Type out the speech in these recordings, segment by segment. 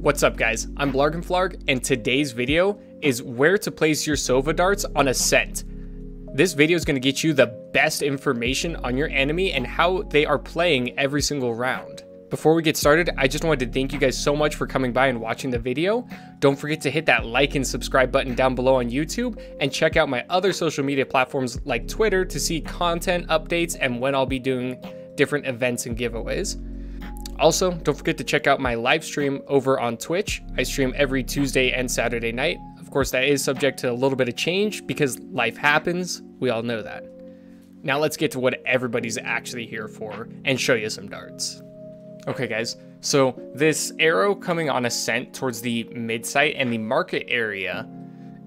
What's up guys, I'm Blarg N Flarg and today's video is where to place your Sova darts on Ascent. This video is going to get you the best information on your enemy and how they are playing every single round. Before we get started, I just wanted to thank you guys so much for coming by and watching the video. Don't forget to hit that like and subscribe button down below on YouTube and check out my other social media platforms like Twitter to see content updates and when I'll be doing different events and giveaways. Also, don't forget to check out my live stream over on Twitch. I stream every Tuesday and Saturday night. Of course, that is subject to a little bit of change because life happens. We all know that. Now let's get to what everybody's actually here for and show you some darts. Okay guys, so this arrow coming on ascent towards the mid site and the market area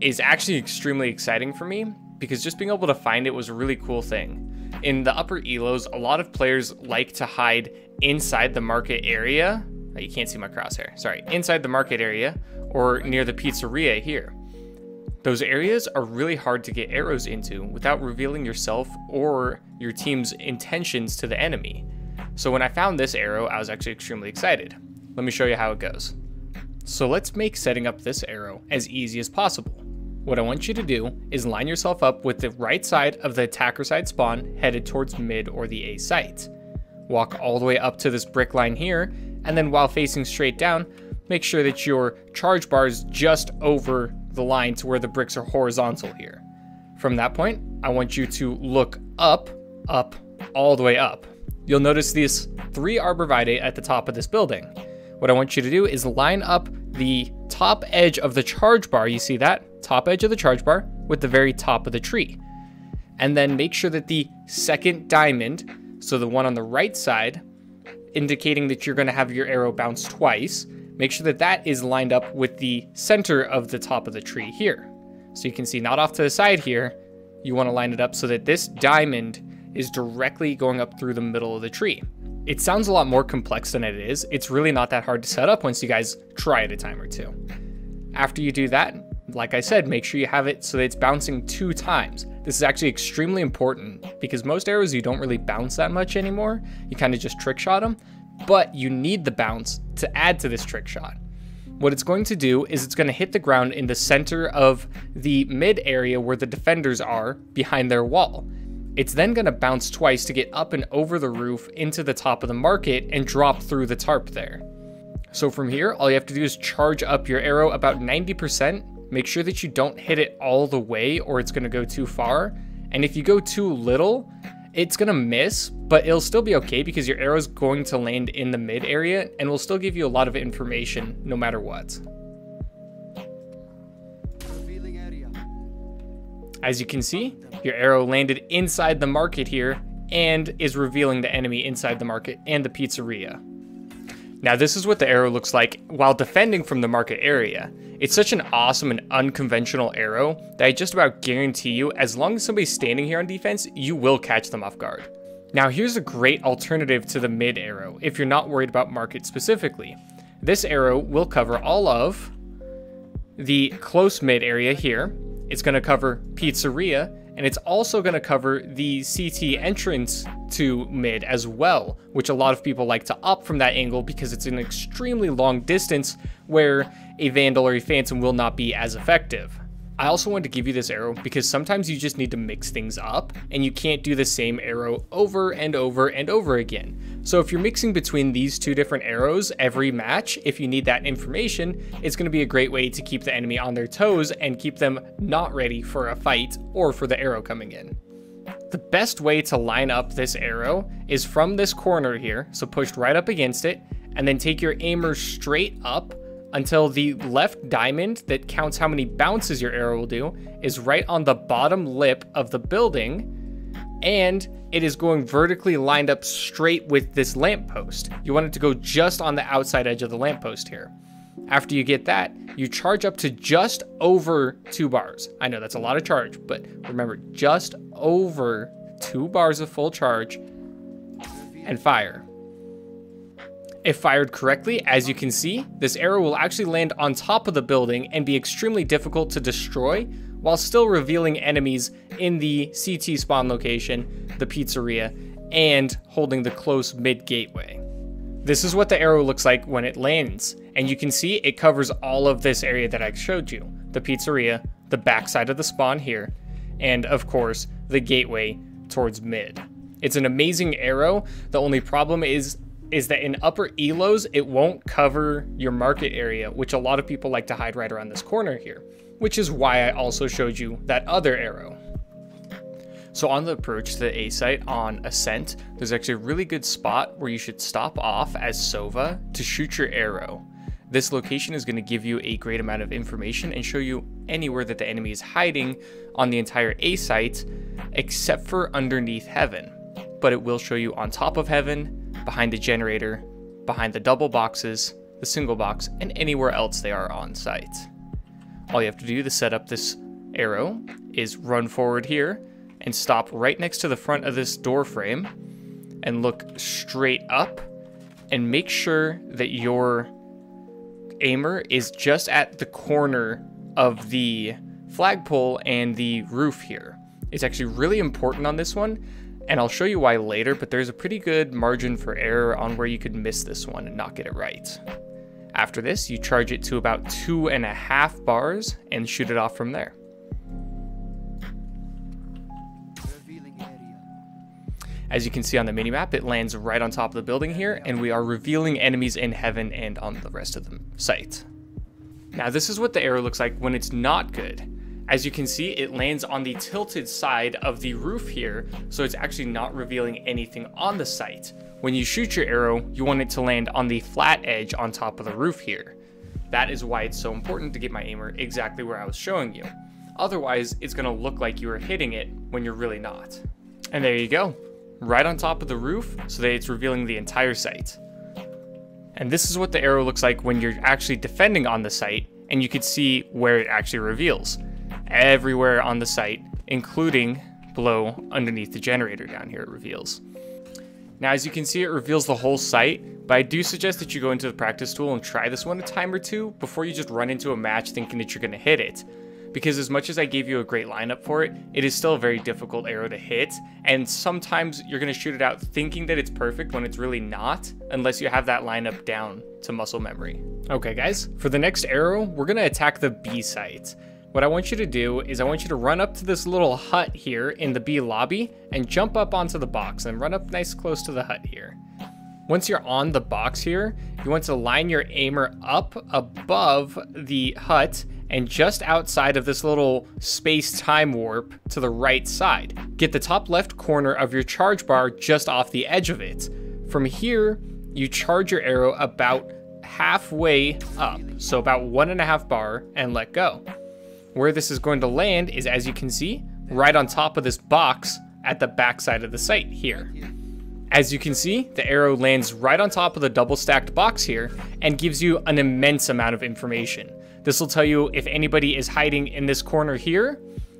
is actually extremely exciting for me because just being able to find it was a really cool thing. In the upper elos, a lot of players like to hide inside the market area. Oh, you can't see my crosshair. Sorry, inside the market area or near the pizzeria here. Those areas are really hard to get arrows into without revealing yourself or your team's intentions to the enemy. So when I found this arrow, I was actually extremely excited. Let me show you how it goes. So let's make setting up this arrow as easy as possible. What I want you to do is line yourself up with the right side of the attacker side spawn headed towards mid or the A site. Walk all the way up to this brick line here, and then while facing straight down, make sure that your charge bar is just over the line to where the bricks are horizontal here. From that point, I want you to look up, up, all the way up. You'll notice these three arborvitae at the top of this building. What I want you to do is line up the top edge of the charge bar, you see that? top edge of the charge bar with the very top of the tree. And then make sure that the second diamond, so the one on the right side, indicating that you're going to have your arrow bounce twice, make sure that that is lined up with the center of the top of the tree here. So you can see not off to the side here, you want to line it up so that this diamond is directly going up through the middle of the tree. It sounds a lot more complex than it is. It's really not that hard to set up once you guys try it a time or two. After you do that, like I said, make sure you have it so that it's bouncing two times. This is actually extremely important because most arrows you don't really bounce that much anymore. You kind of just trick shot them, but you need the bounce to add to this trick shot. What it's going to do is it's going to hit the ground in the center of the mid area where the defenders are behind their wall. It's then going to bounce twice to get up and over the roof into the top of the market and drop through the tarp there. So from here, all you have to do is charge up your arrow about 90% Make sure that you don't hit it all the way or it's going to go too far. And if you go too little, it's going to miss, but it'll still be okay because your arrow is going to land in the mid area and will still give you a lot of information no matter what. As you can see, your arrow landed inside the market here and is revealing the enemy inside the market and the pizzeria. Now this is what the arrow looks like while defending from the market area. It's such an awesome and unconventional arrow that I just about guarantee you, as long as somebody's standing here on defense, you will catch them off guard. Now here's a great alternative to the mid arrow if you're not worried about market specifically. This arrow will cover all of the close mid area here. It's going to cover pizzeria and it's also going to cover the CT entrance to mid as well, which a lot of people like to opt from that angle because it's an extremely long distance where a Vandal or a Phantom will not be as effective. I also wanted to give you this arrow because sometimes you just need to mix things up and you can't do the same arrow over and over and over again. So if you're mixing between these two different arrows every match, if you need that information, it's going to be a great way to keep the enemy on their toes and keep them not ready for a fight or for the arrow coming in. The best way to line up this arrow is from this corner here, so pushed right up against it, and then take your aimer straight up until the left diamond that counts how many bounces your arrow will do is right on the bottom lip of the building and it is going vertically lined up straight with this lamppost. You want it to go just on the outside edge of the lamppost here. After you get that, you charge up to just over two bars. I know that's a lot of charge, but remember, just over two bars of full charge and fire. If fired correctly, as you can see, this arrow will actually land on top of the building and be extremely difficult to destroy while still revealing enemies in the CT spawn location, the pizzeria, and holding the close mid gateway. This is what the arrow looks like when it lands, and you can see it covers all of this area that I showed you. The pizzeria, the backside of the spawn here, and of course, the gateway towards mid. It's an amazing arrow. The only problem is is that in upper elos, it won't cover your market area, which a lot of people like to hide right around this corner here, which is why I also showed you that other arrow. So on the approach to the A site on Ascent, there's actually a really good spot where you should stop off as Sova to shoot your arrow. This location is going to give you a great amount of information and show you anywhere that the enemy is hiding on the entire A site, except for underneath heaven. But it will show you on top of heaven, behind the generator, behind the double boxes, the single box, and anywhere else they are on site. All you have to do to set up this arrow is run forward here, and stop right next to the front of this door frame and look straight up and make sure that your aimer is just at the corner of the flagpole and the roof here. It's actually really important on this one, and I'll show you why later, but there's a pretty good margin for error on where you could miss this one and not get it right. After this, you charge it to about two and a half bars and shoot it off from there. As you can see on the minimap, it lands right on top of the building here, and we are revealing enemies in heaven and on the rest of the site. Now this is what the arrow looks like when it's not good. As you can see, it lands on the tilted side of the roof here, so it's actually not revealing anything on the site. When you shoot your arrow, you want it to land on the flat edge on top of the roof here. That is why it's so important to get my aimer exactly where I was showing you. Otherwise, it's going to look like you are hitting it when you're really not. And there you go right on top of the roof so that it's revealing the entire site. And this is what the arrow looks like when you're actually defending on the site and you can see where it actually reveals. Everywhere on the site, including below underneath the generator down here it reveals. Now as you can see it reveals the whole site, but I do suggest that you go into the practice tool and try this one a time or two before you just run into a match thinking that you're going to hit it because as much as I gave you a great lineup for it, it is still a very difficult arrow to hit, and sometimes you're going to shoot it out thinking that it's perfect when it's really not, unless you have that lineup down to muscle memory. Okay guys, for the next arrow, we're going to attack the B site. What I want you to do is I want you to run up to this little hut here in the B lobby and jump up onto the box and run up nice close to the hut here. Once you're on the box here, you want to line your aimer up above the hut and just outside of this little space-time warp to the right side. Get the top left corner of your charge bar just off the edge of it. From here, you charge your arrow about halfway up, so about one and a half bar, and let go. Where this is going to land is, as you can see, right on top of this box at the back side of the site here. As you can see, the arrow lands right on top of the double stacked box here and gives you an immense amount of information. This will tell you if anybody is hiding in this corner here,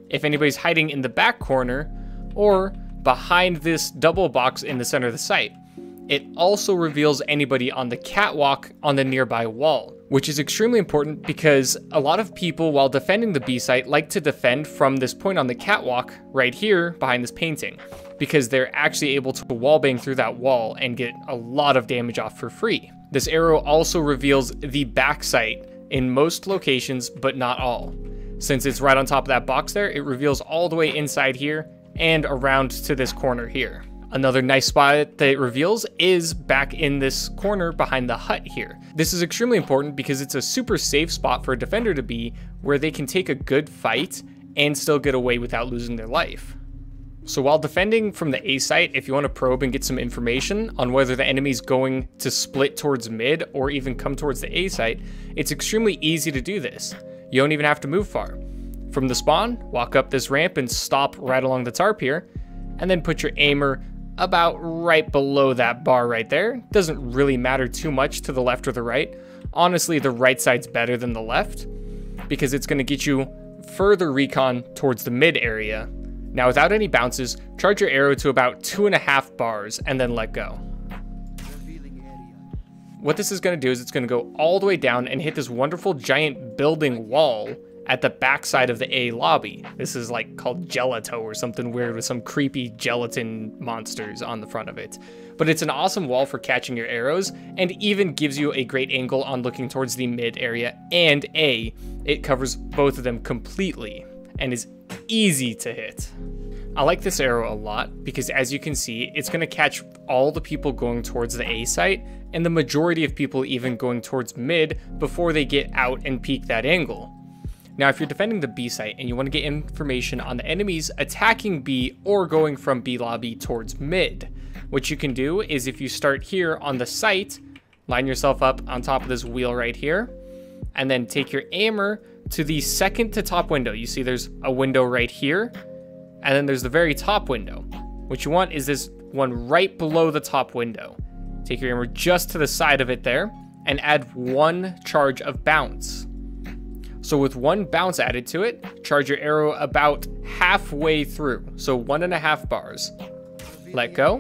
if anybody's hiding in the back corner, or behind this double box in the center of the site. It also reveals anybody on the catwalk on the nearby wall, which is extremely important because a lot of people, while defending the B site, like to defend from this point on the catwalk right here behind this painting, because they're actually able to wallbang through that wall and get a lot of damage off for free. This arrow also reveals the back site in most locations, but not all. Since it's right on top of that box there, it reveals all the way inside here and around to this corner here. Another nice spot that it reveals is back in this corner behind the hut here. This is extremely important because it's a super safe spot for a defender to be where they can take a good fight and still get away without losing their life. So while defending from the A site, if you want to probe and get some information on whether the enemy is going to split towards mid or even come towards the A site, it's extremely easy to do this. You don't even have to move far. From the spawn, walk up this ramp and stop right along the tarp here, and then put your aimer about right below that bar right there. Doesn't really matter too much to the left or the right. Honestly, the right side's better than the left because it's going to get you further recon towards the mid area now without any bounces, charge your arrow to about two and a half bars and then let go. What this is going to do is it's going to go all the way down and hit this wonderful giant building wall at the backside of the A lobby. This is like called Gelato or something weird with some creepy gelatin monsters on the front of it. But it's an awesome wall for catching your arrows and even gives you a great angle on looking towards the mid area and A. It covers both of them completely and is easy to hit. I like this arrow a lot because as you can see, it's going to catch all the people going towards the A site and the majority of people even going towards mid before they get out and peek that angle. Now, if you're defending the B site and you want to get information on the enemies attacking B or going from B lobby towards mid, what you can do is if you start here on the site, line yourself up on top of this wheel right here, and then take your aimer to the second to top window. You see there's a window right here and then there's the very top window. What you want is this one right below the top window. Take your aimer just to the side of it there and add one charge of bounce. So with one bounce added to it, charge your arrow about halfway through. So one and a half bars. Let go.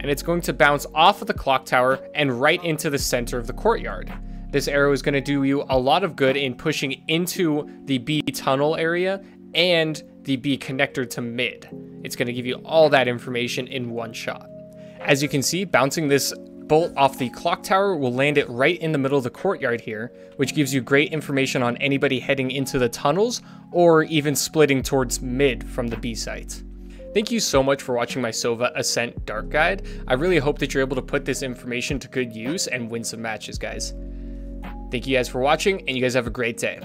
And it's going to bounce off of the clock tower and right into the center of the courtyard. This arrow is going to do you a lot of good in pushing into the B tunnel area and the B connector to mid. It's going to give you all that information in one shot. As you can see, bouncing this bolt off the clock tower will land it right in the middle of the courtyard here, which gives you great information on anybody heading into the tunnels or even splitting towards mid from the B site. Thank you so much for watching my Sova Ascent Dart Guide. I really hope that you're able to put this information to good use and win some matches, guys. Thank you guys for watching, and you guys have a great day.